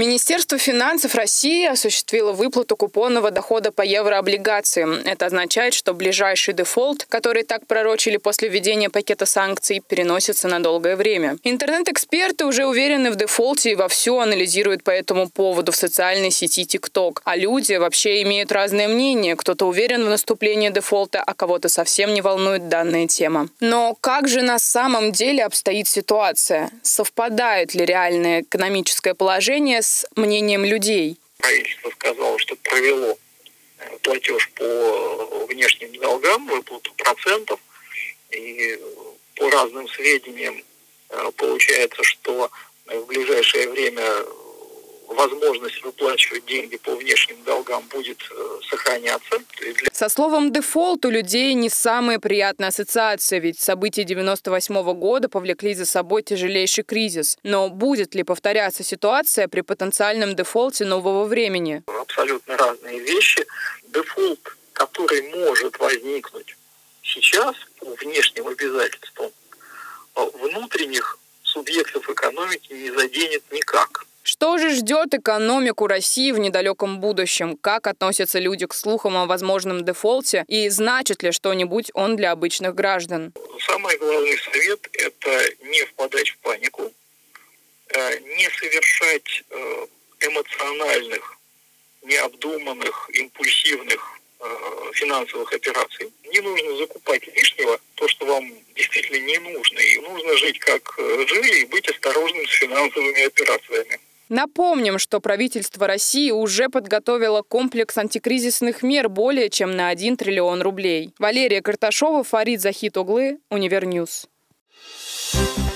Министерство финансов России осуществило выплату купонного дохода по еврооблигациям. Это означает, что ближайший дефолт, который так пророчили после введения пакета санкций, переносится на долгое время. Интернет-эксперты уже уверены в дефолте и вовсю анализируют по этому поводу в социальной сети TikTok. А люди вообще имеют разные мнения. Кто-то уверен в наступлении дефолта, а кого-то совсем не волнует данная тема. Но как же на самом деле обстоит ситуация? Совпадает ли реальное экономическое положение с мнением людей? Правительство сказало, что провело э, платеж по внешним долгам, выплату процентов. И по разным сведениям э, получается, что в ближайшее время возможность выплачивать деньги по внешним долгам будет э, сохраняться. Со словом «дефолт» у людей не самая приятная ассоциация, ведь события 98 -го года повлекли за собой тяжелейший кризис. Но будет ли повторяться ситуация при потенциальном дефолте нового времени? Абсолютно разные вещи. Дефолт, который может возникнуть сейчас по внешним обязательствам, э, внутренних субъектов экономики не заденет никак. Что же ждет экономику России в недалеком будущем? Как относятся люди к слухам о возможном дефолте? И значит ли что-нибудь он для обычных граждан? Самый главный совет – это не впадать в панику, э, не совершать э, эмоциональных, необдуманных, импульсивных э, финансовых операций. Не нужно закупать лишнего, то, что вам действительно не нужно. И нужно жить как жили и быть осторожным с финансовыми операциями. Напомним, что правительство России уже подготовило комплекс антикризисных мер более чем на 1 триллион рублей. Валерия Карташова, Фарид Захид оглы, Univer News. Thank you